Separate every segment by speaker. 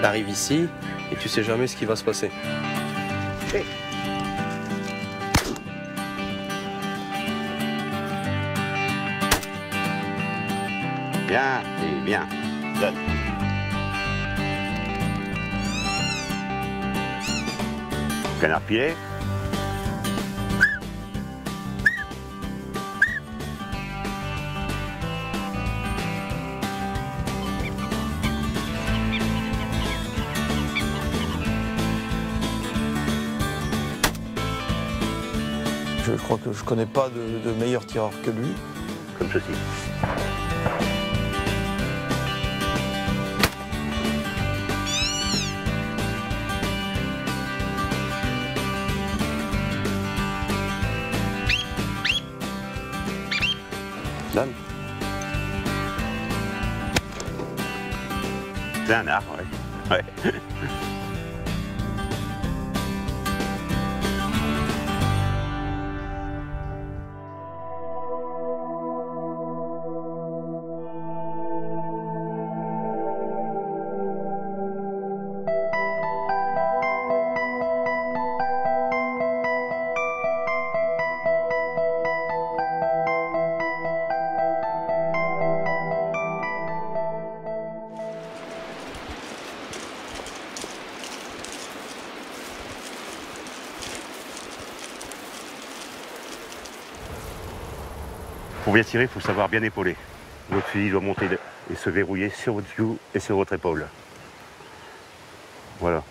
Speaker 1: T'arrives ici et tu sais jamais ce qui va se passer.
Speaker 2: Bien et bien. Donne. Canard pied.
Speaker 3: Crois que je connais pas de, de meilleur tireur que lui.
Speaker 2: comme ceci. Donne. C'est Pour bien tirer, il faut savoir bien épauler. Votre fusil doit monter et se verrouiller sur votre joue et sur votre épaule. Voilà.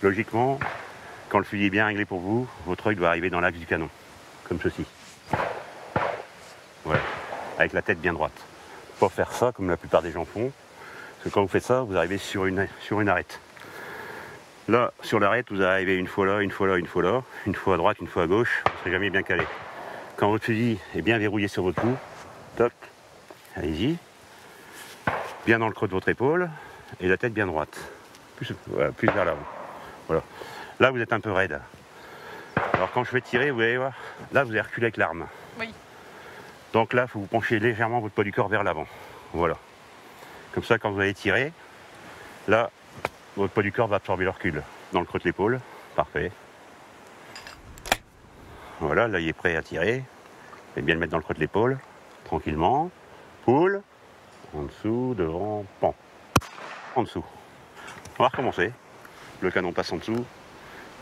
Speaker 2: Logiquement, quand le fusil est bien réglé pour vous, votre œil doit arriver dans l'axe du canon, comme ceci. Voilà. Avec la tête bien droite. Pas faire ça comme la plupart des gens font. Parce que quand vous faites ça, vous arrivez sur une, sur une arête. Là, sur l'arête, vous arrivez une fois là, une fois là, une fois là, une fois à droite, une fois à gauche, vous ne serez jamais bien calé. Quand votre fusil est bien verrouillé sur votre cou, toc, allez-y, bien dans le creux de votre épaule et la tête bien droite, plus, voilà, plus vers l'avant. Voilà. Là, vous êtes un peu raide. Alors quand je vais tirer, vous allez voir, là, vous allez reculer avec l'arme.
Speaker 4: Oui.
Speaker 2: Donc là, il faut vous pencher légèrement votre poids du corps vers l'avant. Voilà. Comme ça, quand vous allez tirer, là, votre poids du corps va absorber le recul dans le creux de l'épaule. Parfait. Voilà, là il est prêt à tirer. Et bien le mettre dans le creux de l'épaule, tranquillement. Poule, en dessous, devant, pan. En dessous. On va recommencer. Le canon passe en dessous.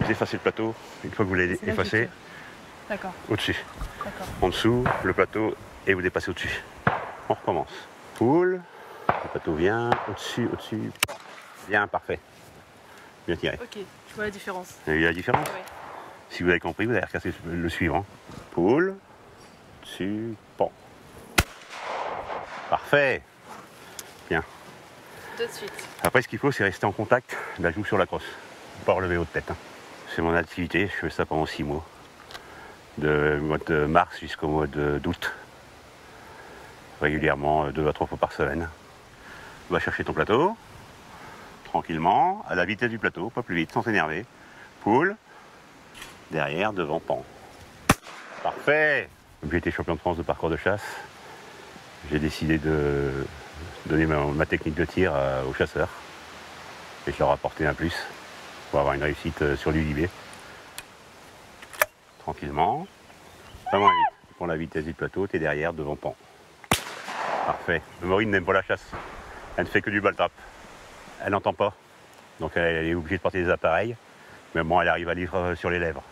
Speaker 2: Vous effacez le plateau. Une fois que vous l'avez effacé.
Speaker 4: D'accord,
Speaker 2: au-dessus. En dessous, le plateau, et vous dépassez au-dessus. On recommence. Poule, le plateau vient, au-dessus, au-dessus. Bien, parfait. Bien tiré.
Speaker 4: Ok, je vois la différence.
Speaker 2: Vous avez vu la différence?
Speaker 4: Ouais.
Speaker 2: Si vous avez compris, vous allez recasser le suivant. Poule, dessus, pan. Parfait.
Speaker 4: Tout de suite.
Speaker 2: Après, ce qu'il faut, c'est rester en contact, la joue sur la crosse. Pas relever votre tête. hein. C'est mon activité, je fais ça pendant six mois. De mois de mars jusqu'au mois de- d'août. Régulièrement, euh, deux à trois fois par semaine. Va chercher ton plateau, tranquillement, à la vitesse du plateau, pas plus vite, sans s'énerver. Poule, derrière, devant, pan. Parfait j'ai été champion de France de parcours de chasse, j'ai décidé de donner ma, technique de tir euh, aux chasseurs. Et je leur ai apporté un plus pour avoir une réussite euh, sur l'UIB. Tranquillement. Pas moins vite. Pour la vitesse du plateau, t'es derrière, devant pan. Parfait. Maureen n'aime pas la chasse. Elle ne fait que du baltrap. Elle n'entend pas. Donc elle est obligée de porter des appareils. Mais bon, elle arrive à lire euh, sur les lèvres.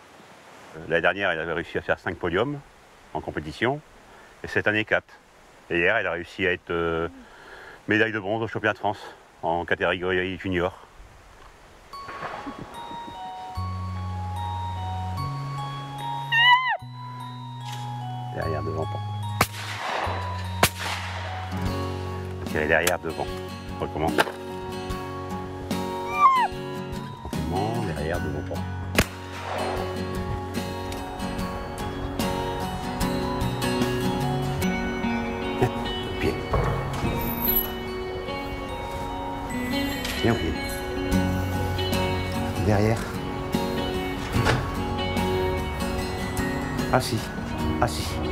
Speaker 2: L'année dernière, elle avait réussi à faire 5 podiums en compétition. Et cette année, 4. Et hier, elle a réussi à être euh, médaille de bronze au championnat de France en catégorie junior. Derrière, devant, pan. Tirer derrière, devant. Recommence. Tranquillement, derrière, devant, pan. Derrière. Assis. Assis. Assis.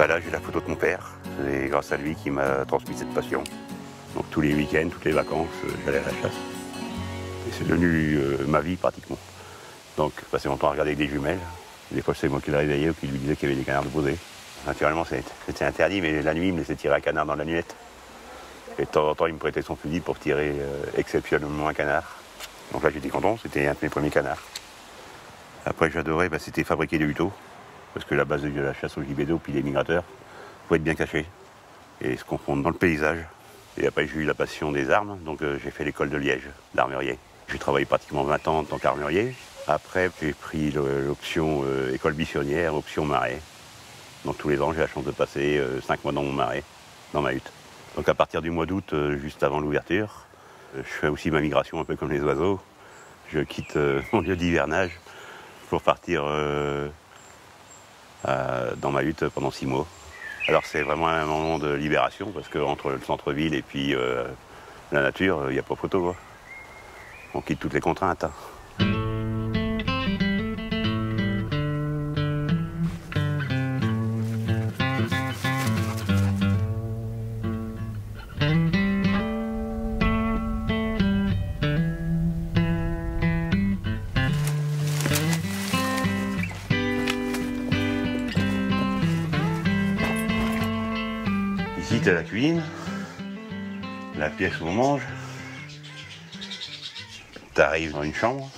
Speaker 2: Bah là, j'ai la photo de mon père. C'est grâce à lui qui m'a transmis cette passion. Donc tous les week-ends, toutes les vacances, euh, j'allais à la chasse. Et c'est devenu euh, ma vie pratiquement. Donc passer mon temps à regarder avec des jumelles. Des fois, c'est moi qui le réveillais ou qui lui disais qu'il y avait des canards de poser. Naturellement, c'était interdit, mais la nuit, il me laissait tirer un canard dans la nuette. Et de temps en temps, il me prêtait son fusil pour tirer euh, exceptionnellement un canard. Donc là, j'étais content, c'était un de mes premiers canards. Après, j'adorais, bah, c'était fabriquer des hutos. Parce que la base de la chasse au gibédo, puis les migrateurs, faut être bien caché et se confondre dans le paysage. Et après, j'ai eu la passion des armes, donc euh, j'ai fait l'école de Liège, d'armurier. J'ai travaillé pratiquement 20 ans en tant qu'armurier. Après, j'ai pris l'option euh, école missionnaire, option marais. Donc tous les ans, j'ai la chance de passer 5 mois dans mon marais, dans ma hutte. Donc à partir du mois d'août, euh, juste avant l'ouverture, euh, je fais aussi ma migration un peu comme les oiseaux. Je quitte euh, mon lieu d'hivernage pour partir euh, dans ma hutte pendant 6 mois. Alors c'est vraiment un moment de libération parce qu'entre le centre-ville et puis euh, la nature, il n'y a pas photo. On quitte toutes les contraintes. hein. La pièce où on mange. Tu arrives dans une chambre.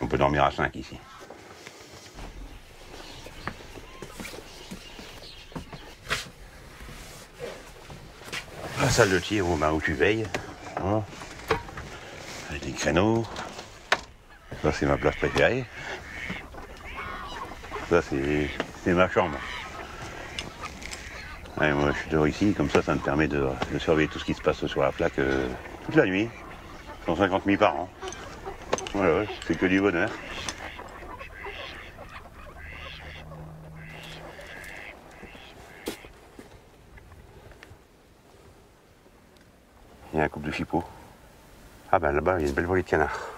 Speaker 2: On peut dormir à 5 ici. La salle de tir où, où tu veilles. Voilà. Avec des créneaux. Ça, c'est ma place préférée. Ça, c'est ma chambre. Ouais, moi, je suis dehors ici, comme ça, ça me permet de, surveiller tout ce qui se passe sur la plaque euh, toute la nuit. 150 000 par an. Voilà, c'est que du bonheur. Il y a un couple de chipots. Ah ben là-bas, il y a une belle volée de canards.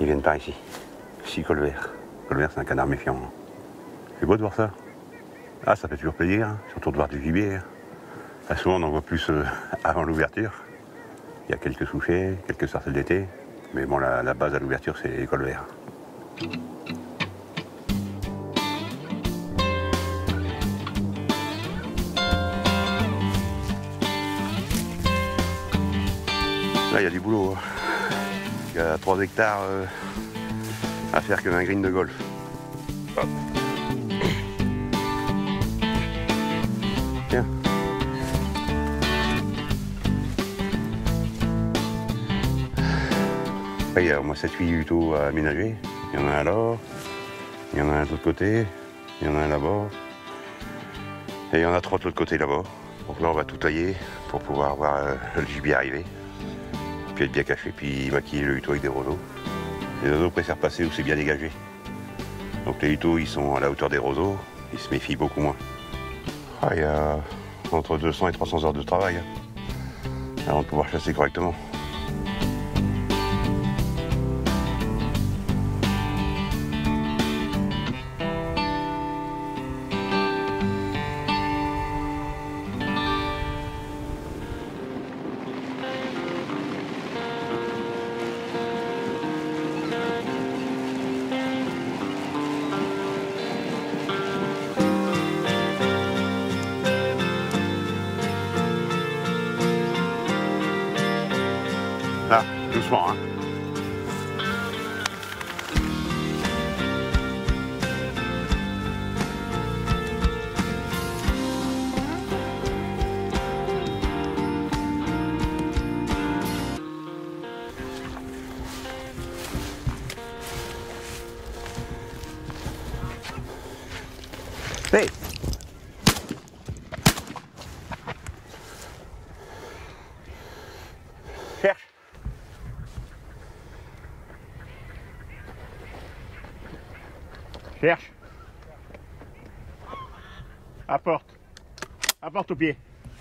Speaker 2: Ils viennent par ici. Ici, colvert. Colvert, c'est un canard méfiant. C'est beau de voir ça. Ah, ça fait toujours plaisir, hein, surtout de voir du gibier. hein. Ah, souvent, on en voit plus euh, avant l'ouverture. Il y a quelques souchets, quelques sarcelles d'été. Mais bon, la, base à l'ouverture, c'est les colverts. Là, il y a du boulot. hein. Il y a 3 hectares euh, à faire que un green de golf. Hop. Il y a au moins 7-8 hutos à aménager. Il y en a un là, il y en a un de l'autre côté, il y en a un là-bas. Et il y en a trois de l'autre côté là-bas. Donc là, on va tout tailler pour pouvoir voir euh, le gibier arriver. Puis être bien caché, puis maquiller le huto avec des roseaux. Les oiseaux préfèrent passer où c'est bien dégagé. Donc les hutos, ils sont à la hauteur des roseaux, ils se méfient beaucoup moins. Ah, il y a entre 200 et 300 heures de travail hein, avant de pouvoir chasser correctement.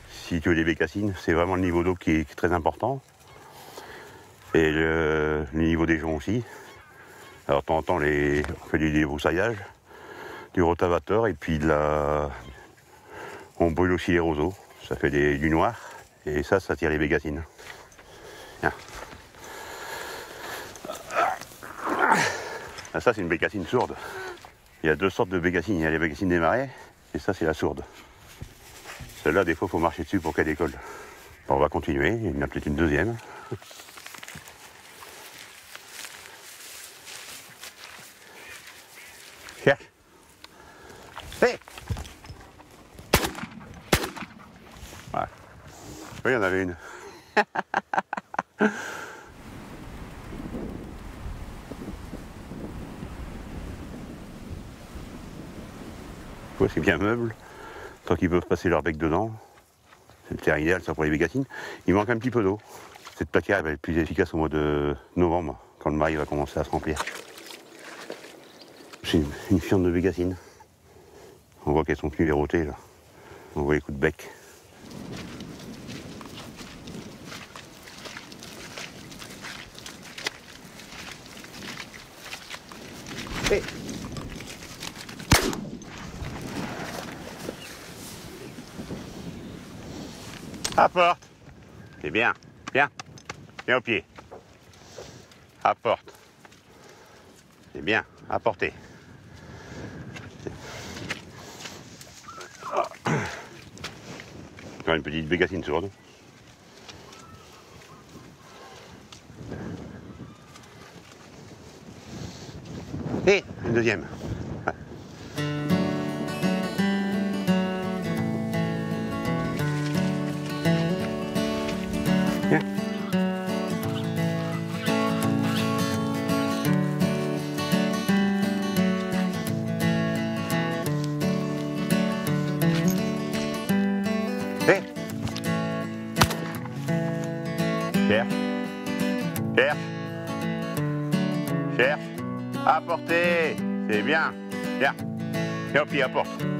Speaker 2: Si tu veux des bécassines, c'est vraiment le niveau d'eau qui est très important. Et le, niveau des joncs aussi. Alors de temps en temps, les, on fait du débroussaillage. du rotavateur et puis de la... on brûle aussi les roseaux. Ça fait du noir et ça, ça tire les. Tiens. Ah, ça, c'est une bégatine sourde. Il y a deux sortes de bégatines. Il y a les bégatines des marais et ça, c'est la sourde. Celle-là, des fois, il faut marcher dessus pour qu'elle décolle. On va continuer. Il y en a peut-être une deuxième. Cherche. Hé Voilà. Oui, il y en avait une. C'est bien meuble? Tant qu'ils peuvent passer leur bec dedans. C'est le terrain idéal, ça, pour les bégatines. Il manque un petit peu d'eau. Cette plaquette va être plus efficace au mois de novembre, quand le mail va commencer à se remplir. C'est une, une fiente de bégatine. On voit qu'elles sont plus vérotées, là. On voit les coups de bec. Apporte. C'est bien. Bien. Viens au pied. Apporte. C'est bien. Apportez. Encore une petite bégatine sourde. Et une deuxième. Viens au pied, apporte.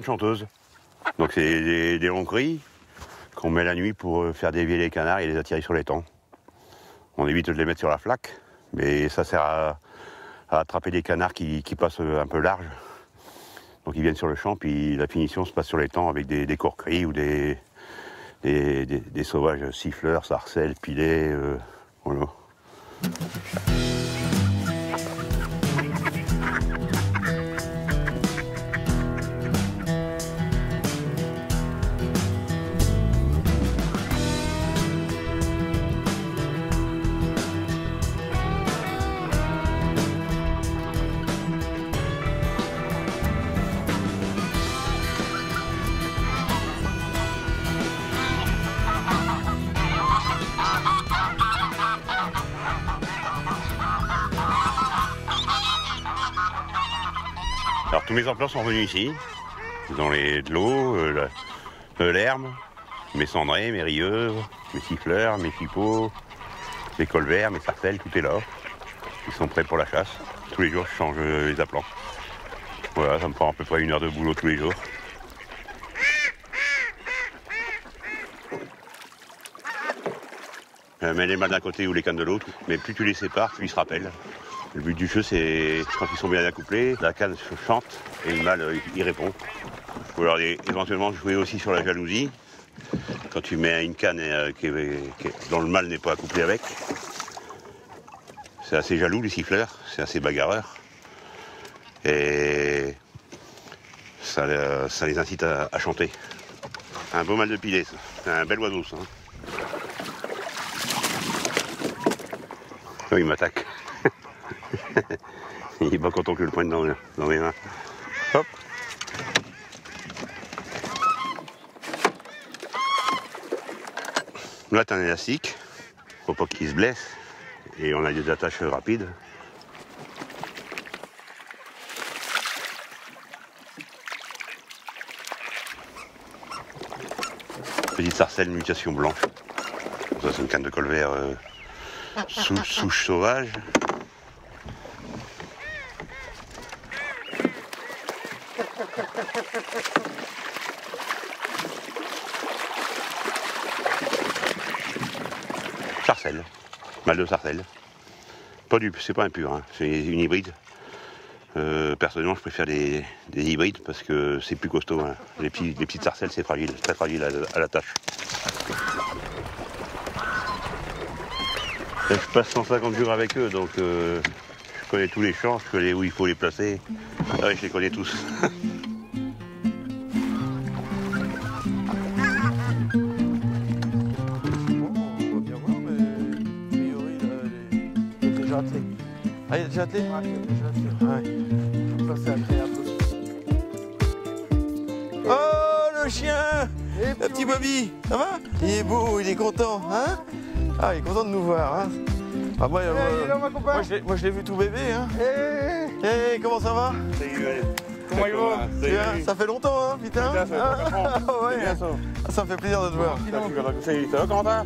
Speaker 2: Chanteuses. Donc c'est des, des longs cris qu'on met la nuit pour euh, faire dévier les canards et les attirer sur les temps. On évite de les mettre sur la flaque, mais ça sert à, attraper des canards qui, qui passent un peu large. Donc ils viennent sur le champ, puis la finition se passe sur les temps avec des, des courcris ou des- des sauvages siffleurs, sarcelles, pilets. euh, voilà. Mes emplois sont venus ici, dans les, de l'eau, euh, l'herbe, mes cendrées, mes rieuses, mes siffleurs, mes pipeaux, mes colverts, mes sarcelles, tout est là. Ils sont prêts pour la chasse. Tous les jours, je change euh, les appelants. Voilà, ça me prend à peu près une heure de boulot tous les jours. Je mets les mâles d'un côté ou les cannes de l'autre, mais plus tu les sépares, plus ils se rappellent. Le but du jeu, c'est quand ils sont bien accouplés, la canne se chante et le mâle, euh, il répond. Alors é- éventuellement jouer aussi sur la jalousie. Quand tu mets une canne euh, dont le mâle n'est pas accouplé avec, c'est assez jaloux les siffleurs, c'est assez bagarreur. Et ça, euh, les incite à, chanter. Un beau mâle de pilet. C'est un bel oiseau, ça. hein. Il m'attaque. Il est pas content que le pointe dans, dans mes mains. Hop. Là, t'as un élastique. Faut pas qu'il se blesse. Et on a des attaches rapides. Petite sarcelle mutation blanche. Ça, c'est une canne de colvert euh, souche sauvage. Sarcelle, mal de sarcelle. Pas du, c'est pas un pur, hein, c'est une hybride. Euh, personnellement, je préfère des, des hybrides parce que c'est plus costaud. hein. Les, petites sarcelles, c'est fragile, très fragile à, à la tâche. Je passe 150 jours avec eux, donc euh, je connais tous les champs, je connais où il faut les placer. Ah ouais, je les connais tous.
Speaker 3: Bon, on va bien voir, mais a priori, là, elle est- elle est déjà attelée. Ah, il est déjà attelé Ouais, il est déjà attelé. Ouais. Ça, c'est agréable aussi. Oh, le chien Le petit Bobby, ça va Il est beau, il est content, hein Ah, il est content de nous voir, hein ah, moi, euh, moi, je l'ai- moi, je l'ai vu tout bébé, hein Hé, comment ça va
Speaker 2: Comment il va
Speaker 3: Bien, Ça fait longtemps, hein, putain
Speaker 2: Bien, ça fait
Speaker 3: Ah, ouais. Ah, Ça me fait plaisir de te voir.
Speaker 2: Ça va, Corentin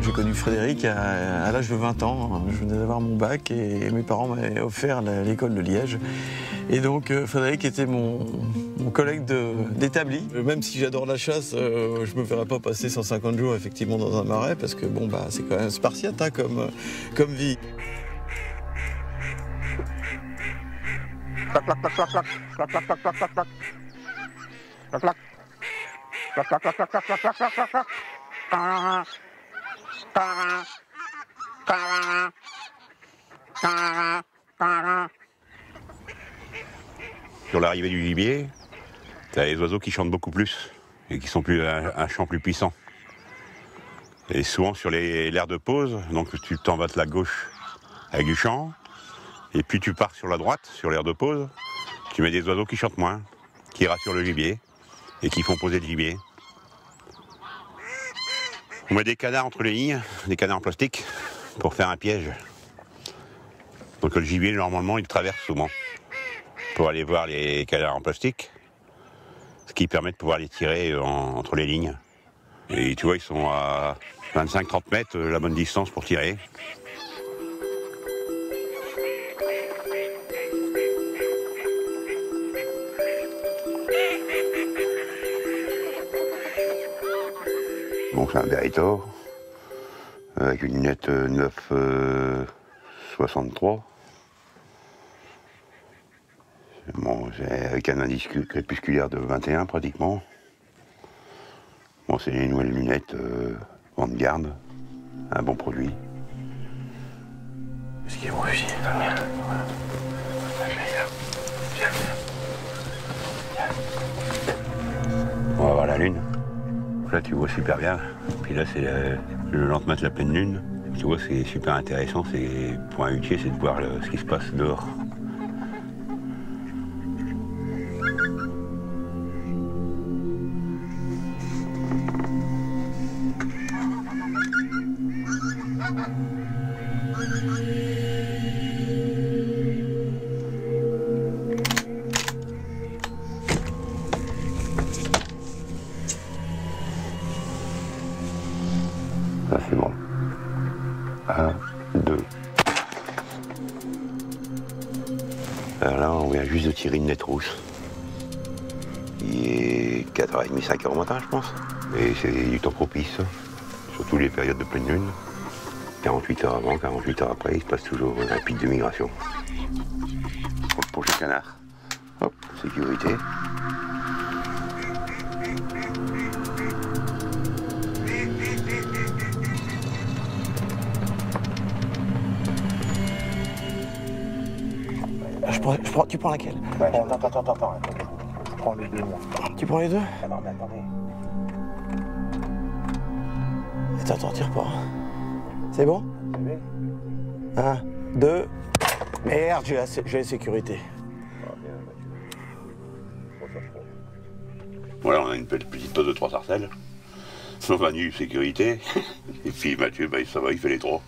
Speaker 3: J'ai connu Frédéric à, à l'âge de 20 ans. Je venais d'avoir mon bac et mes parents m'avaient offert l'école de Liège. Et donc euh, Frédéric était mon, mon collègue d'établi. Euh, Même si j'adore la chasse, euh, je me ferais pas passer 150 jours effectivement dans un marais parce que bon bah c'est quand même spartiate hein, comme, euh, comme vie.
Speaker 2: Sur l'arrivée du gibier, tu as les oiseaux qui chantent beaucoup plus et qui sont plus un, chant plus puissant. Et souvent sur les l'aire de pause, donc tu t'en vas de la gauche avec du chant, et puis tu pars sur la droite, sur l'aire de pause, tu mets des oiseaux qui chantent moins, qui rassurent le gibier et qui font poser le gibier. On met des canards entre les lignes, des canards en plastique, pour faire un piège. Donc le gibier, normalement, il traverse souvent pour aller voir les canards en plastique, ce qui permet de pouvoir les tirer en- entre les lignes. Et tu vois, ils sont à 25-30 mètres, euh, la bonne distance pour tirer. Bon, c'est un Veritor, avec une lunette euh, 9 euh, 63. Bon, avec un indice cu- crépusculaire de 21 pratiquement. Bon, c'est les nouvelles lunettes euh, en garde, un bon produit.
Speaker 3: Est-ce qu'il est bon fusil
Speaker 2: On va voir la lune. Là, tu vois super bien. Puis là, c'est le, le lendemain de la pleine lune. Tu vois, c'est super intéressant. C'est pour un hutier, c'est de voir le- ce qui se passe dehors. Il est 4h30, 5h au matin, je pense. Et c'est du temps propice, surtout les périodes de pleine lune. 48 heures avant, 48 heures après, il se passe toujours un pic de migration. Pour le canard. Hop, sécurité.
Speaker 3: Prends- je prends- Tu prends laquelle?
Speaker 5: Attends, attends, attends, attends, attends. Je prends les deux, moi.
Speaker 3: Tu prends les deux?
Speaker 5: Ah non, mais attendez.
Speaker 3: Attends, attends, tire pas. C'est bon? Un, deux. Merde, j'ai la, sé- j'ai la sécurité.
Speaker 5: Ah, prends.
Speaker 2: Voilà, on a une petite dose de trois sarcelles. Manu, sécurité. Et puis Mathieu, bah, ça va, il fait les trois.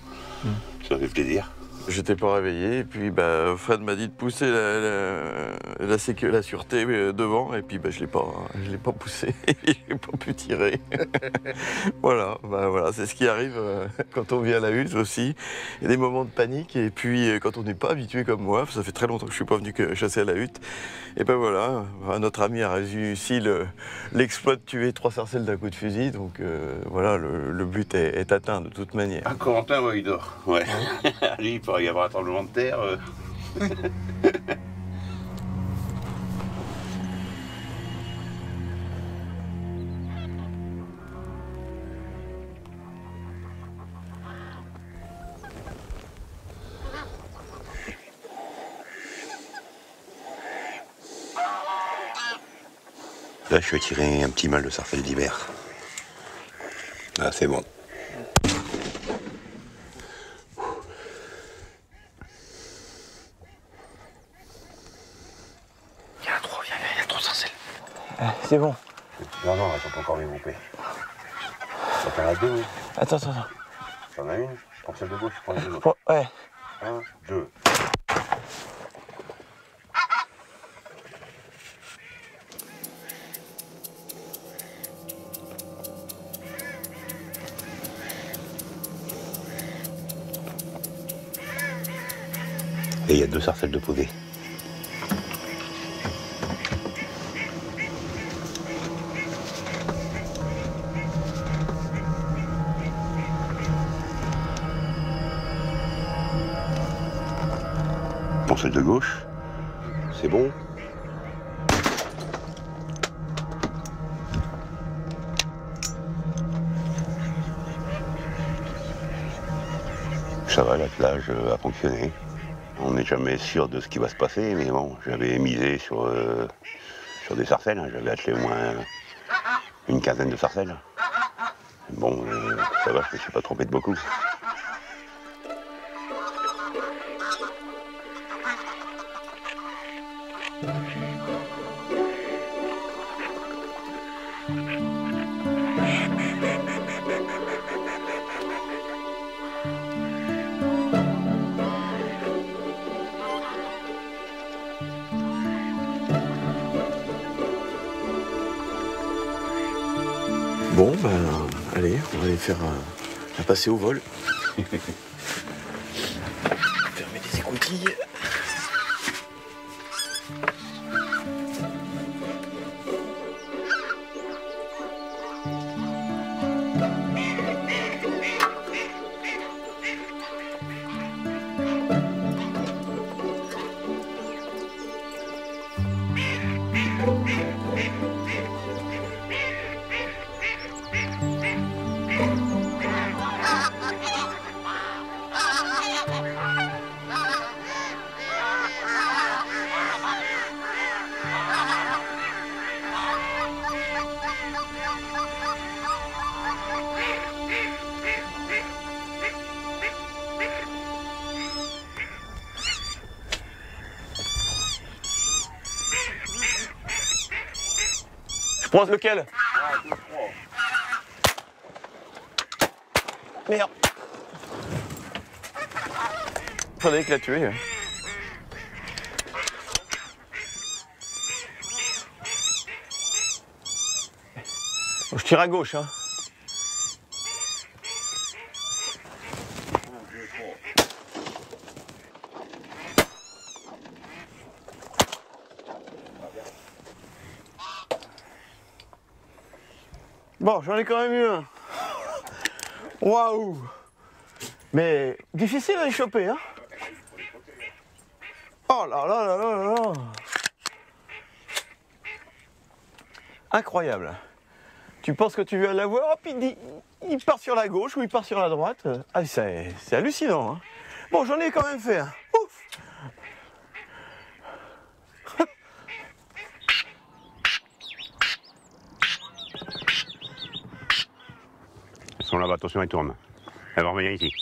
Speaker 2: Ça fait plaisir.
Speaker 3: J'étais pas réveillé, et puis bah, Fred m'a dit de pousser la, la, la, sécu- la sûreté euh, devant, et puis bah, je l'ai pas, je l'ai pas poussé, j'ai pas pu tirer. voilà, bah, voilà, c'est ce qui arrive euh, quand on vient à la hutte aussi. Il y a des moments de panique, et puis euh, quand on n'est pas habitué comme moi, ça fait très longtemps que je suis pas venu chasser à la hutte, et ben voilà, notre ami a réussi le- l'exploit de tuer trois sarcelles d'un coup de fusil, donc euh, voilà, le, le but est, est atteint de toute manière.
Speaker 2: Ah, Corentin, ouais, il dort. Ouais. Lui, il pourrait y avoir un tremblement de terre. euh.
Speaker 6: Là, je vais tirer un petit mal de sarfelle d'hiver. Ah, c'est bon.
Speaker 3: Il y en a trop, il y a, il y a trop de sarcelles.
Speaker 7: C'est bon.
Speaker 2: Non, non, elles sont pas encore les groupées. T'en as deux.
Speaker 7: Attends, attends, attends.
Speaker 2: T'en as une. Je prends celle de gauche, je prends deux autres.
Speaker 7: Bon, ouais.
Speaker 2: Un, deux.
Speaker 6: Et il y a deux sarcelles de posées. Celle de gauche, c'est bon. Ça va, l'attelage a fonctionné. On n'est jamais sûr de ce qui va se passer, mais bon, j'avais misé sur, euh, sur des sarcelles. hein. J'avais attelé au moins une quinzaine de sarcelles. Bon, euh, ça va, je me suis pas trompé de beaucoup.
Speaker 3: Bon, ben, allez, on va aller faire un, un passer au vol. Fermer les écoutilles.
Speaker 7: Je prends lequel Merde. Frédéric l'a tué. Je tire à gauche, hein. Bon, j'en ai quand même eu un. Waouh Mais difficile à les choper, hein Oh là là là là là Incroyable. Tu penses que tu vas l'avoir, hop, il, il part sur la gauche ou il part sur la droite. Ah, c'est c'est hallucinant. Hein bon, j'en ai quand même fait un. Ouf
Speaker 2: Elles sont là-bas, attention, elles tournent. Elles vont revenir ici.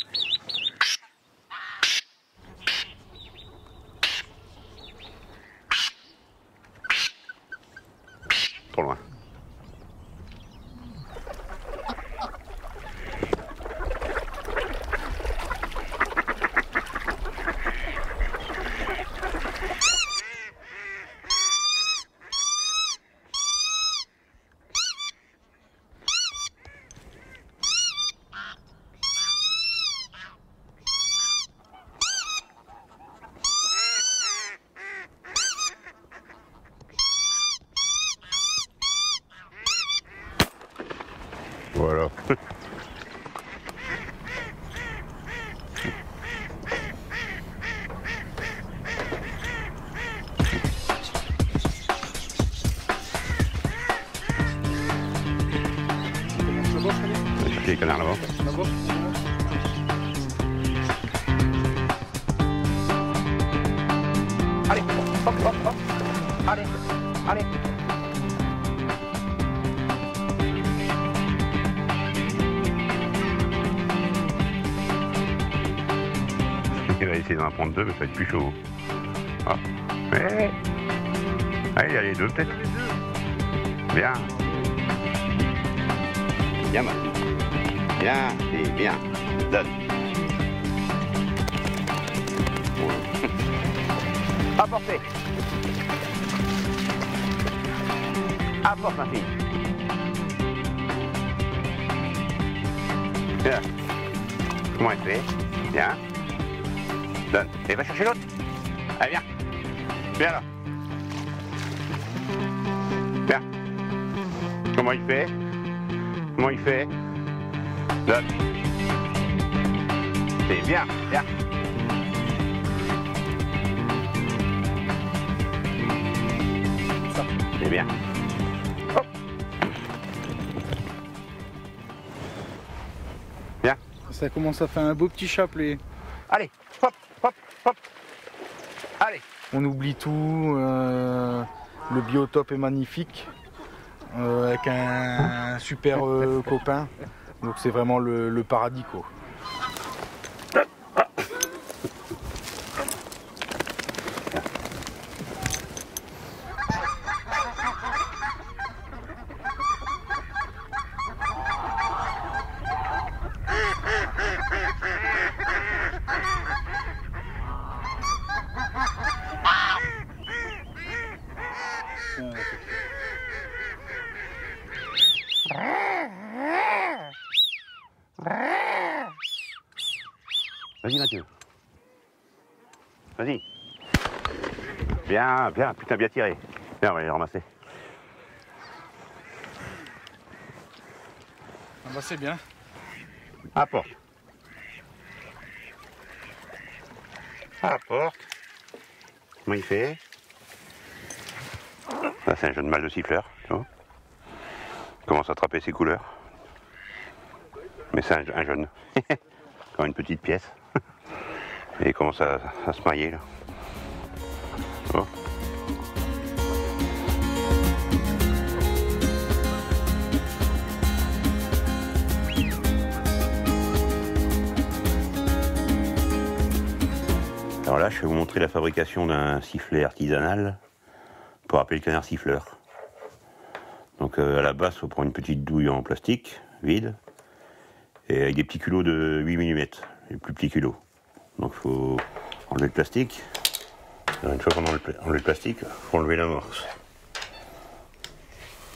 Speaker 2: Ça va être plus chaud. Ah. Ouais. Allez, il y a les deux peut-être. Bien. Bien, Marc. Bien, et bien. Donne.
Speaker 8: Apportez. Apporte, ma fille.
Speaker 2: Bien. Elle fait? Bien. Et va chercher l'autre. Allez, viens. Viens là. Viens. Comment il fait? Comment il fait? Donne. C'est bien. Viens. C'est bien.
Speaker 9: Ça commence à faire un beau petit chapelet.
Speaker 8: Allez, hop, hop, hop. Allez.
Speaker 9: On oublie tout. euh, le biotope est magnifique. euh, avec un super euh, copain. Donc c'est vraiment le, le paradis quoi.
Speaker 2: Vas-y Mathieu. Vas-y. Bien, bien, putain, bien tiré. Bien, on va les ramasser.
Speaker 9: Ah bah c'est bien.
Speaker 2: Apporte. Apporte. Comment il fait? Ça, c'est un jeune mâle de siffleur, tu vois. Il commence à attraper ses couleurs. Mais c'est un, un jeune. Comme une petite pièce. Et il commence à, se marier, là. Vois Alors là, je vais vous montrer la fabrication d'un sifflet artisanal pour appeler le canard siffleur. Donc euh, à la base, on prend une petite douille en plastique, vide, et avec des petits culots de 8 mm, les plus petits culots. Donc il faut enlever le plastique. Une fois qu'on a enlevé le plastique, il faut enlever l'amorce.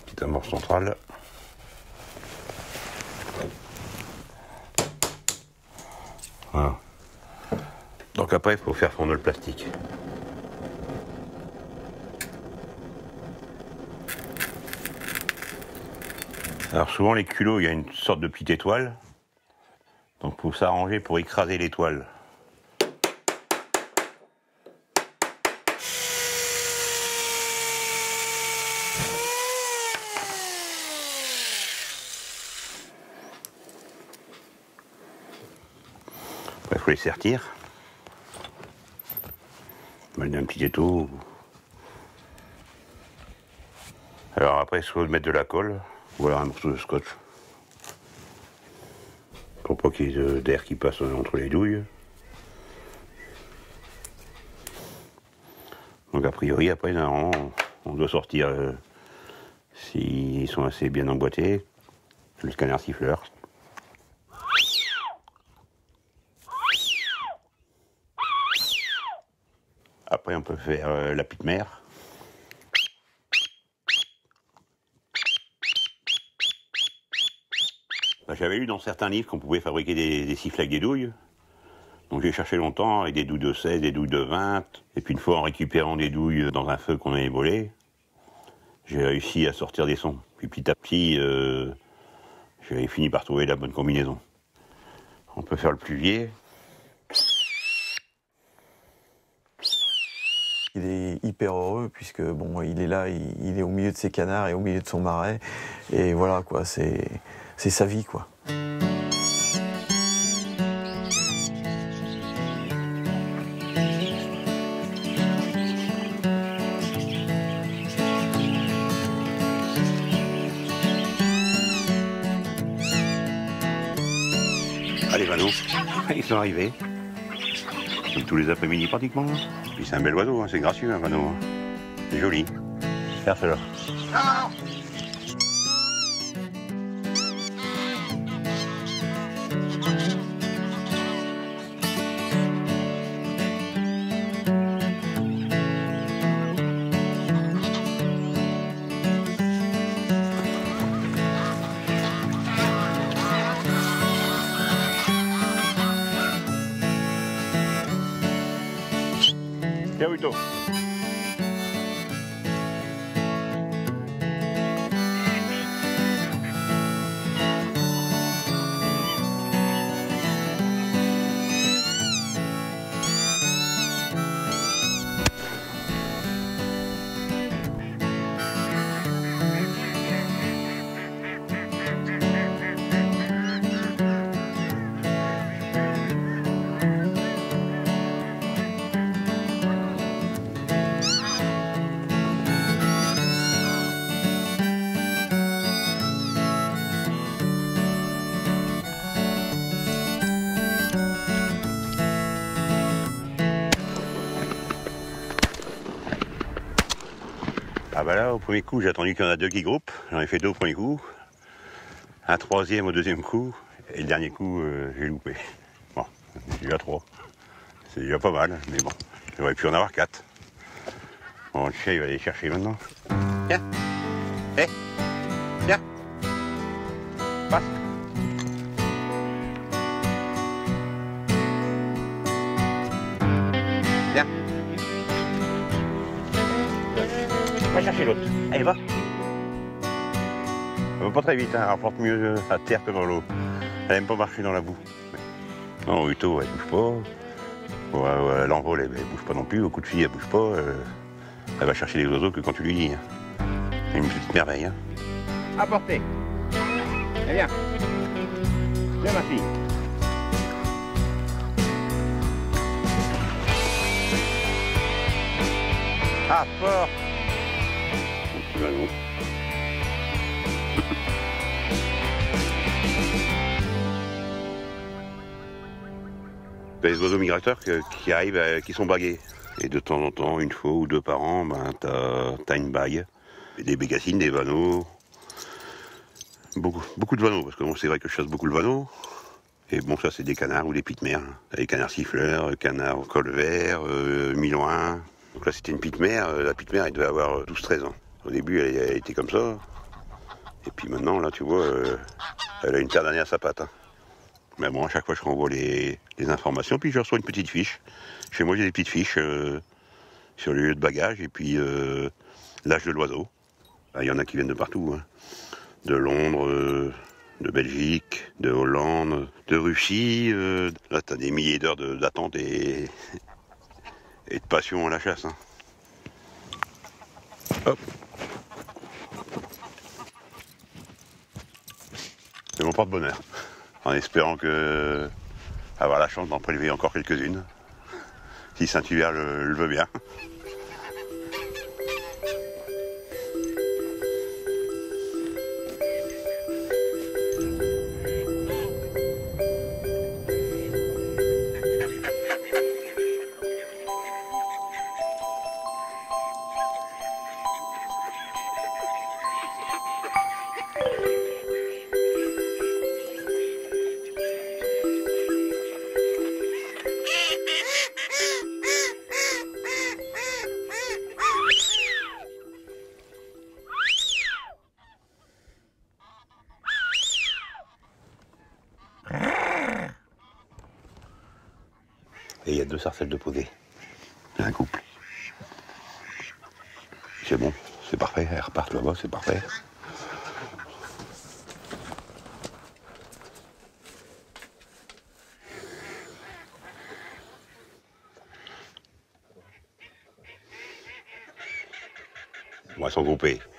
Speaker 2: Petite amorce centrale. Voilà. Donc après, il faut faire fondre le plastique. Alors souvent les culots, il y a une sorte de petite étoile. Donc il faut s'arranger pour écraser l'étoile. Faut les sertir. Un petit étau. Alors après, faut mettre de la colle ou alors un morceau de scotch. Pour pas qu'il y ait d'air qui passe entre les douilles. Donc a priori, après, normalement, on doit sortir euh, s'ils sont assez bien emboîtés. Le scanner siffleur. Après, on peut faire euh, la petite mère. Bah, J'avais lu dans certains livres qu'on pouvait fabriquer des, des sifflets avec des douilles. Donc j'ai cherché longtemps avec des douilles de 16, des douilles de 20. Et puis une fois en récupérant des douilles dans un feu qu'on avait volé, j'ai réussi à sortir des sons. Puis petit à petit, euh, J'avais fini par trouver la bonne combinaison. On peut faire le pluvier.
Speaker 3: Il est hyper heureux puisque bon, il est là, il, il est au milieu de ses canards et au milieu de son marais. Et voilà quoi, c'est c'est sa vie quoi.
Speaker 2: Allez, Vanneau, ils sont arrivés. Comme tous les après-midi pratiquement. Puis c'est un bel oiseau, hein, c'est gracieux, un Vanneau. hein. C'est joli. Regarde premier coup, j'ai attendu qu'il y en a deux qui groupent. J'en ai fait deux au premier coup. Un troisième au deuxième coup. Et le dernier coup, euh, j'ai loupé. Bon, j'ai déjà trois. C'est déjà pas mal, mais bon, j'aurais pu en avoir quatre. Bon, le chien, il va aller les chercher maintenant.
Speaker 8: Viens. Passe. Va chercher l'autre. Allez, va.
Speaker 2: Elle va pas très vite, hein. elle porte mieux euh, à terre que dans l'eau. Elle aime pas marcher dans la boue. Non, Uto, elle bouge pas. Ouais, ouais, L'envol, elle, elle bouge pas non plus. Au coup de fil, elle bouge pas. euh, elle va chercher les oiseaux que quand tu lui dis. hein. Une petite merveille. Hein.
Speaker 8: Apportez. Eh bien. Viens, ma fille. Ah, fort.
Speaker 2: T'as les oiseaux migrateurs qui arrivent, euh, qui sont bagués. Et de temps en temps, une fois ou deux par an, ben, t'as as une bague. Des bécassines, des vanneaux. Beaucoup, beaucoup de vanneaux, parce que bon, c'est vrai que je chasse beaucoup le vanneau. Et bon, ça, c'est des canards ou des pitmères. Des canards siffleurs, canards col vert, euh. Donc là, c'était une pitmère. Euh, La pitmère, elle devait avoir 12-13 ans. Au début, elle, était comme ça. Et puis maintenant, là, tu vois, euh, elle a une paire d'années à sa patte. hein. Mais bon, à chaque fois, je renvoie les, informations, puis je reçois une petite fiche. Chez moi, j'ai des petites fiches euh, sur le lieu de bagage et puis euh, l'âge de l'oiseau. Ah, Il y en a qui viennent de partout. hein. De Londres, de Belgique, de Hollande, de Russie. là, tu as des milliers d'heures d'attente et, et de passion à la chasse. hein. Hop. C'est mon porte-bonheur. En espérant avoir la chance d'en prélever encore quelques-unes. Si Saint-Hubert le veut bien. On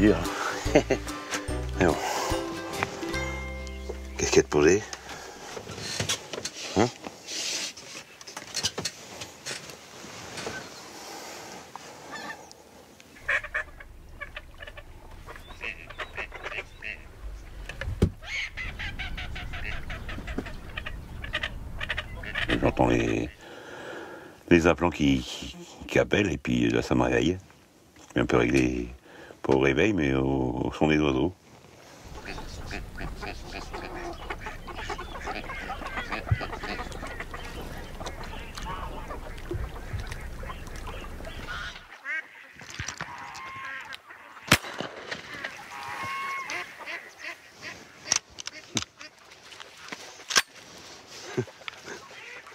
Speaker 2: Mais bon. Qu'est-ce qu'il y a de posé Hein J'entends les, les implants qui, qui, qui appellent et puis là ça me réveille. Je suis un peu réglé, pas au réveil, mais au, au son des oiseaux.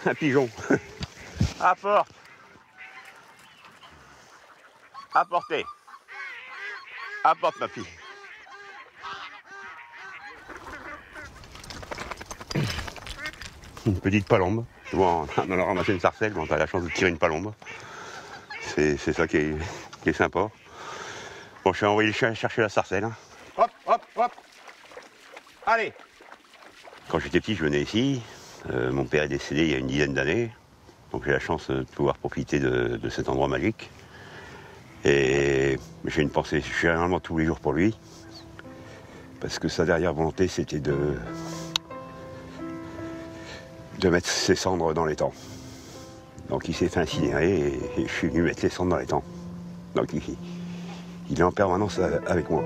Speaker 2: Un pigeon.
Speaker 10: Apporte. Apportez.
Speaker 2: Apporte ma fille. Une petite palombe. Bon, on a ramassé une sarcelle, mais on a la chance de tirer une palombe. C'est ça qui est, qui est sympa. Bon, je suis envoyé le chien chercher la sarcelle. hein.
Speaker 10: Hop, hop, hop. Allez.
Speaker 2: Quand j'étais petit, je venais ici. Euh, mon père est décédé il y a une dizaine d'années. Donc j'ai la chance de pouvoir profiter de, de cet endroit magique. Et j'ai une pensée généralement tous les jours pour lui. Parce que sa dernière volonté, c'était de, de mettre ses cendres dans les temps. Donc il s'est fait incinérer et, je suis venu mettre les cendres dans les temps. Donc il, il est en permanence avec moi.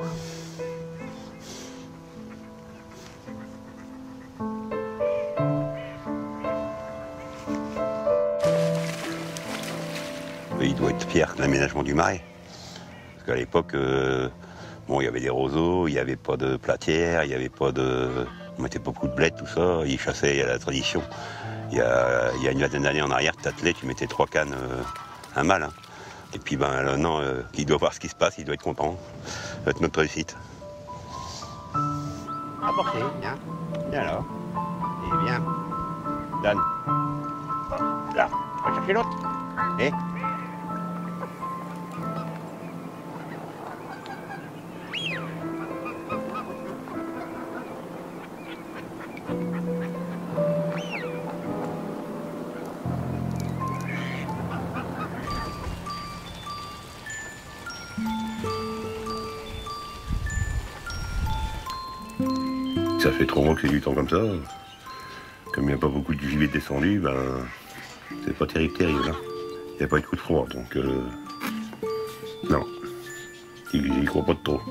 Speaker 2: Il doit être fier de l'aménagement du marais. Qu'à l'époque, euh, bon, il y avait des roseaux, il n'y avait pas de platière, il n'y avait pas de. On mettait pas beaucoup de bled, tout ça. Il chassait à la tradition. Il y a, il y a une vingtaine d'années en arrière, tu t'attelais, tu mettais trois cannes, euh, un mâle. hein. Et puis, ben, là, non, euh, il doit voir ce qui se passe, il doit être content. Ça va être notre réussite.
Speaker 10: Apportez. Viens. Viens alors. Et viens. Donne. Là. Va chercher l'autre. Et
Speaker 2: Trois mois que c'est du temps comme ça. Comme il n'y a pas beaucoup de gibier descendu, ben, c'est pas terrible, terrible. hein. Il n'y a pas de coup de froid, donc euh, non. J'y crois pas de trop.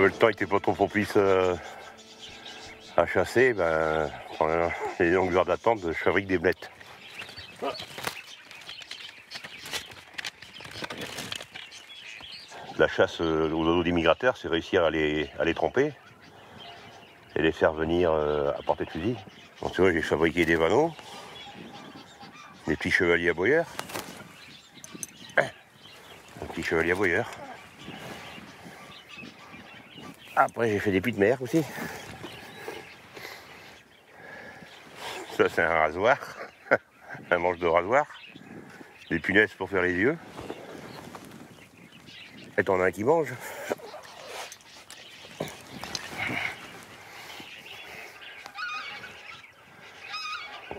Speaker 2: Le temps n'était pas trop propice euh, À chasser, ben, pendant les longues heures d'attente, je fabrique des blettes. La chasse euh, aux oiseaux des migrateurs, c'est réussir à les, à tromper et les faire venir euh, à portée de fusil. Donc tu vois, j'ai fabriqué des vanneaux, des petits chevaliers aboyeurs. Un petit chevalier aboyeur. Après, j'ai fait des puits de mer aussi. Ça, c'est un rasoir, un manche de rasoir. Des punaises pour faire les yeux. Et t'en as un qui mange.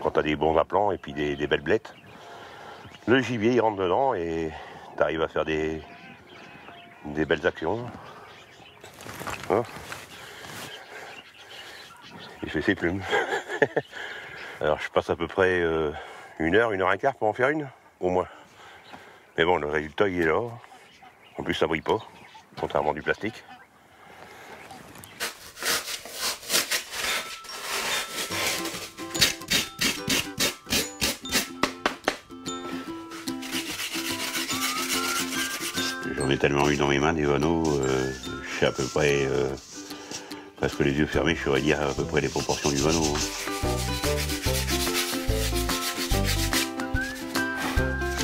Speaker 2: Quand t'as des bons aplants et puis des, belles blettes, le gibier il rentre dedans et t'arrives à faire des belles actions. Il fait ses plumes. Alors je passe à peu près euh, une heure, une heure et un quart pour en faire une, au moins. Mais bon, le résultat il est là. En plus ça brille pas, contrairement du plastique. J'en ai tellement eu dans mes mains des vanneaux, euh, à peu près, euh, presque les yeux fermés, je saurais dire à peu près les proportions du vanneau. hein.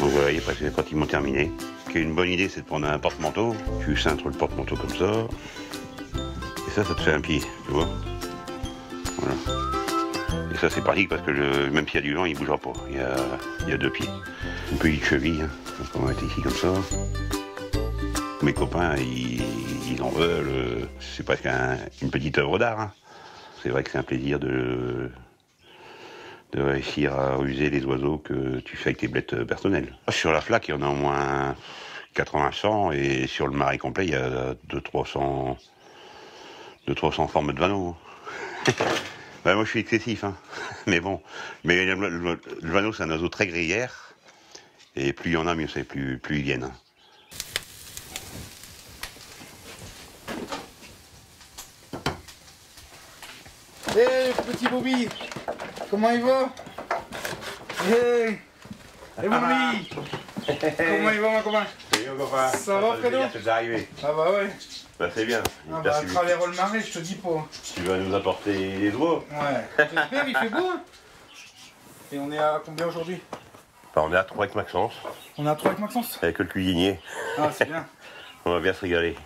Speaker 2: Donc voilà, il est pratiquement terminé. Ce qui est une bonne idée, c'est de prendre un porte-manteau. Tu cintres le porte-manteau comme ça. Et ça, ça te fait un pied, tu vois. Voilà. Et ça, c'est pratique parce que même s'il y a du vent, il ne bougera pas. Il y a, il deux pieds. Une petite cheville, hein. On va mettre ici comme ça. Mes copains, ils, ils en veulent. euh, C'est presque un- une petite œuvre d'art. hein. C'est vrai que c'est un plaisir de, de réussir à user les oiseaux que tu fais avec tes blettes personnelles. Sur la flaque, il y en a au moins 80-100 et sur le marais complet, il y a 200-300 200-300 formes de vanneaux. Ben, moi, je suis excessif, hein. mais bon. Mais le, le- vanneau, c'est un oiseau très grégaire et plus il y en a, mieux c'est, plus, plus ils viennent. Hein.
Speaker 9: Hé, petit Bobby Comment il va? Hé Et Bobby Comment il va, mon copain? Ça va, Fredo? Ah bah ouais.
Speaker 2: Ben, c'est bien.
Speaker 9: Ah bah, à travers le marais, je te dis pas.
Speaker 2: tu vas nous apporter les doigts.
Speaker 9: Ouais. J'espère, il fait beau. hein Et on est à combien aujourd'hui?
Speaker 2: Enfin, on est à 3 avec Maxence,
Speaker 9: On est à 3 avec Maxence
Speaker 2: avec le cuisinier.
Speaker 9: Ah, c'est bien.
Speaker 2: On va bien se régaler.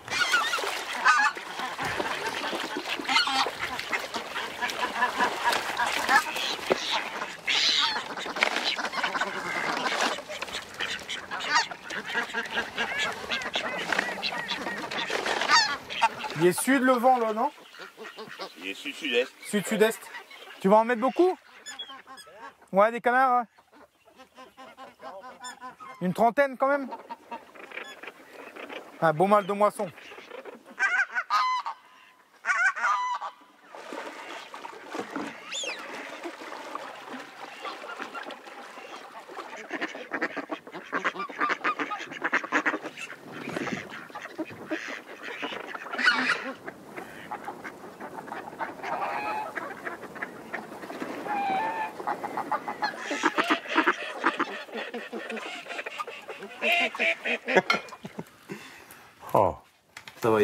Speaker 9: Il est sud le vent là, non
Speaker 2: Il est sud-sud-est.
Speaker 9: Sud-sud-est. Tu vas en mettre beaucoup Ouais, des canards ouais. Une trentaine quand même Un beau mal de moisson.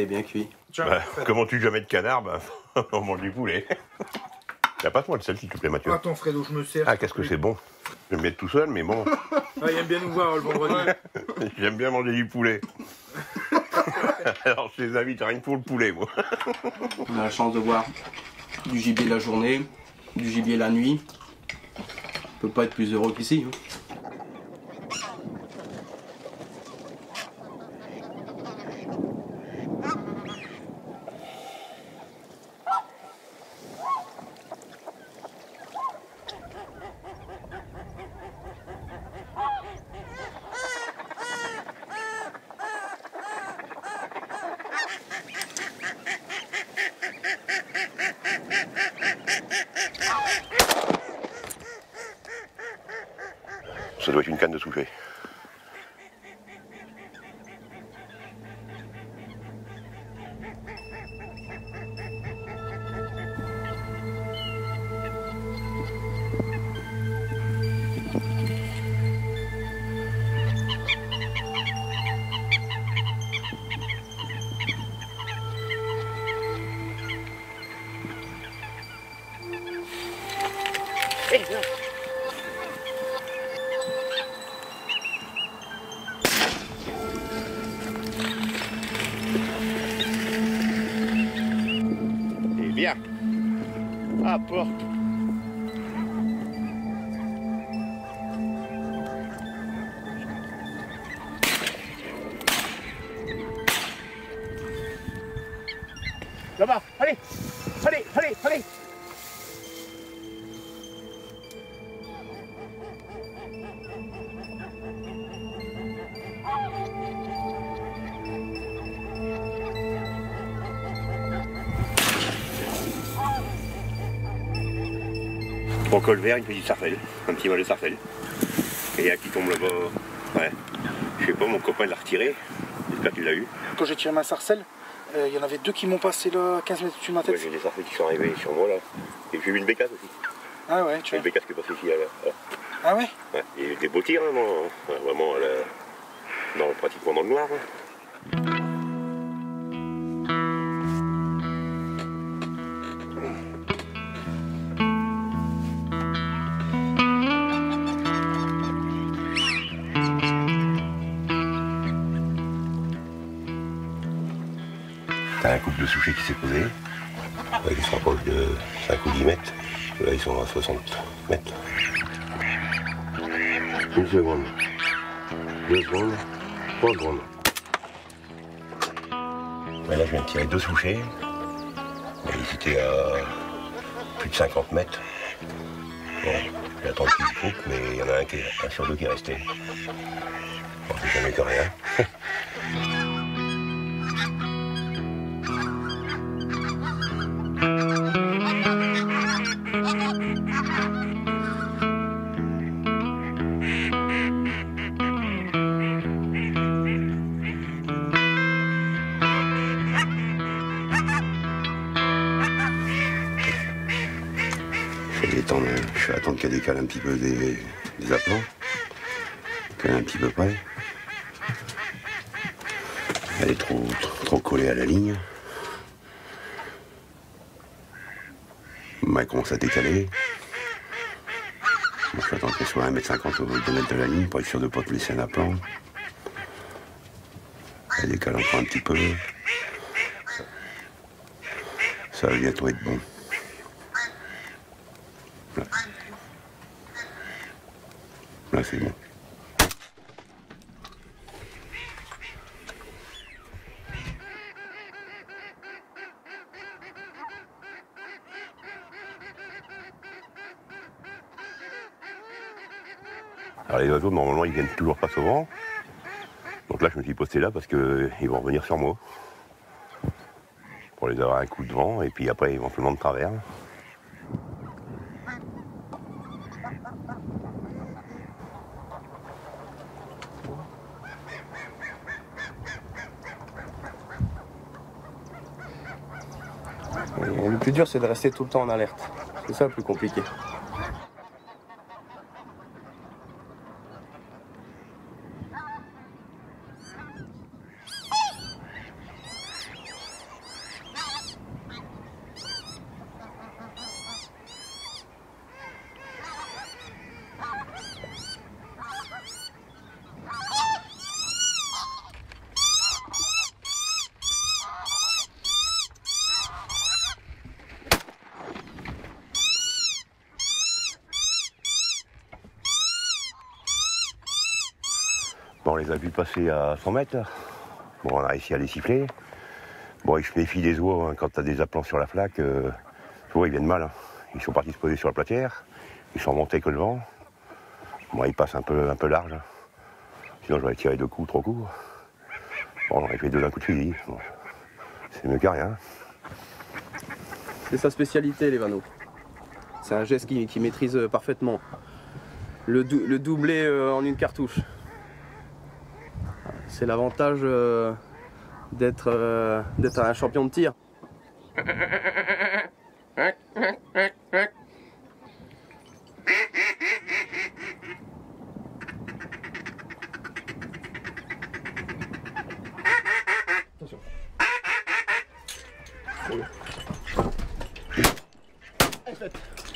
Speaker 1: Bien cuit.
Speaker 2: Bah, comment tu jamais de canard bah, On mange du poulet. T'as pas moi de sel, s'il te plaît, Mathieu.
Speaker 9: Attends Fredo, je me sers.
Speaker 2: Ah, qu'est-ce que c'est bon. Je vais me mettre tout seul, mais bon,
Speaker 9: Ah, il aime bien nous voir le vendredi.
Speaker 2: j'aime bien manger du poulet. Alors, je les invite rien que pour le poulet, moi.
Speaker 1: On a la chance de voir du gibier la journée, du gibier la nuit. On peut pas être plus heureux qu'ici. hein.
Speaker 2: De soufflé. Verts, une petite sarfelle, un petit mal de sarfelle. Et un qui tombe là-bas. Ouais. Je sais pas, mon copain l'a retiré. J'espère qu'il l'a eu.
Speaker 9: Quand j'ai tiré ma sarcelle, euh, il y en avait deux qui m'ont passé là à 15 mètres au-dessus de ma
Speaker 2: Ouais,
Speaker 9: tête.
Speaker 2: j'ai des sarfelles qui sont arrivées sur moi là. Et j'ai vu une bécasse aussi.
Speaker 9: Ah ouais, tu
Speaker 2: J'ai une
Speaker 9: vois.
Speaker 2: bécasse qui est passée ici. Là, là.
Speaker 9: Ah ouais?
Speaker 2: Ouais. Et des beaux tirs, hein, vraiment, Ouais, vraiment à la- dans, pratiquement dans le noir. hein.
Speaker 6: Souchés qui s'est posé. Ouais, ils se rapprochent de 5 ou 10 mètres. Là, ils sont à 60 mètres. Une seconde. Deux secondes. Trois secondes. Là, je viens de tirer deux souchés. Ouais, Ils étaient à plus de 50 mètres. Bon, j'attends qu'ils se coupent, mais il y en a un, qui un sur deux qui est resté. Bon, c'est jamais que rien. Petit peu des, des aplats. Qu'elle est un petit peu près. Elle est trop, trop, trop collée à la ligne. Elle commence à décaler. Moi, je vais attendre qu'elle soit à 1m50 au 2 mètres de la ligne pour être sûr de ne pas te laisser un aplan. Elle décale encore un petit peu. Ça va bientôt être bon.
Speaker 2: Alors les oiseaux, normalement, ils viennent toujours pas souvent. Donc là, je me suis posté là parce qu'ils vont revenir sur moi. Pour les avoir un coup de vent et puis après, éventuellement de travers.
Speaker 1: C'est de rester tout le temps en alerte. C'est ça le plus compliqué.
Speaker 2: Vus passer à 100 mètres. Bon, on a réussi à les siffler. Bon, ils se méfient des oies hein, quand t'as des aplats sur la flaque. euh, tu vois, ils viennent mal. hein. Ils sont partis se poser sur la platière. Ils sont remontés que le vent. Bon, ils passent un peu, un peu large. Sinon, j'aurais tiré deux coups, trois coups. Bon, j'aurais fait deux d'un coup de fusil. C'est mieux que rien.
Speaker 1: C'est sa spécialité, les vanneaux. C'est un geste qu'il qu'il maîtrise euh, parfaitement. Le, dou- doublé euh, en une cartouche. C'est l'avantage euh, d'être euh, d'être un champion de tir.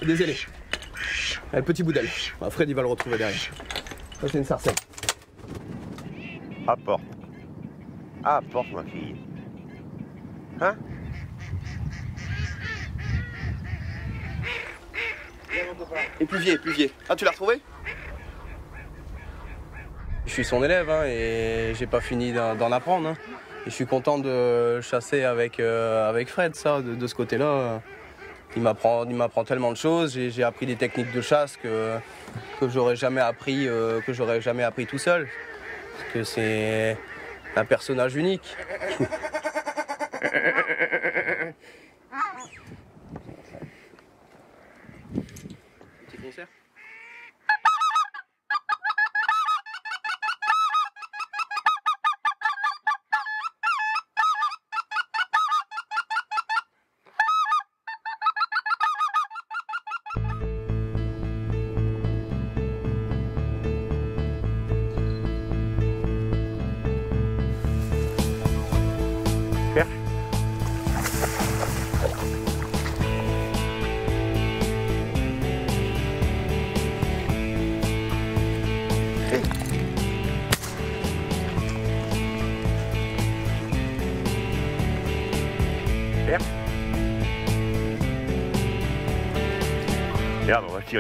Speaker 1: Désolé. Un petit bout d'aile. Fred, il va le retrouver derrière. Ça, c'est une sarcelle.
Speaker 2: Apporte. Apporte, ma fille. Hein?
Speaker 1: Et pluvier, pluvier. Ah, tu l'as retrouvé? Je suis son élève hein, et j'ai pas fini d'en apprendre. hein. Et je suis content de chasser avec, euh, avec Fred, ça, de, ce côté-là. Il m'apprend, il m'apprend tellement de choses. J'ai appris des techniques de chasse que, que j'aurais jamais appris, euh, que j'aurais jamais appris tout seul. Que c'est un personnage unique.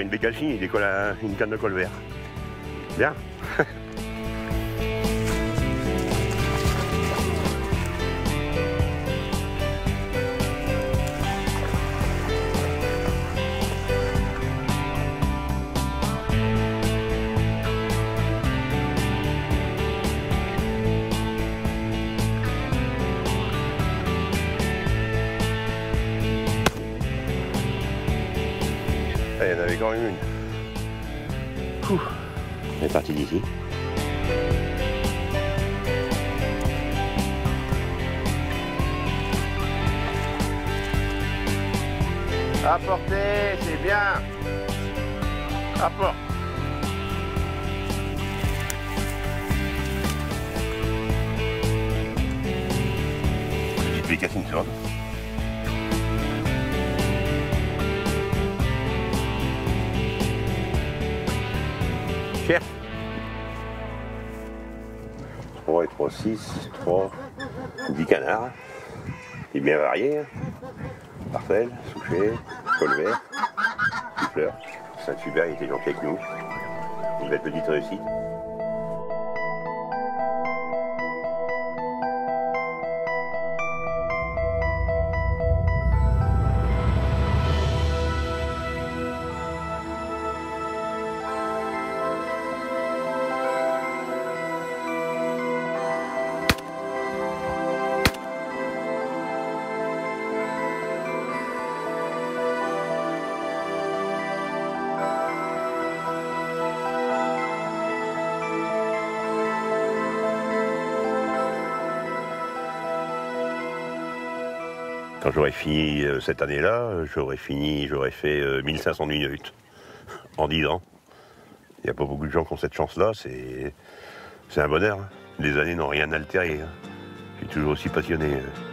Speaker 2: Une bécachine, il décolle un- une canne de colvert. Bien bien varié. hein. Parcelle, souchet, colvert, fleur. Saint-Hubert, était gentil avec nous. Une belle petite réussite. J'aurais fini euh, cette année-là, euh, j'aurais fini, j'aurais fait euh, 1500 minutes en 10 ans. Il n'y a pas beaucoup de gens qui ont cette chance-là, c'est c'est un bonheur. hein. Les années n'ont rien altéré. hein. Je suis toujours aussi passionné. euh.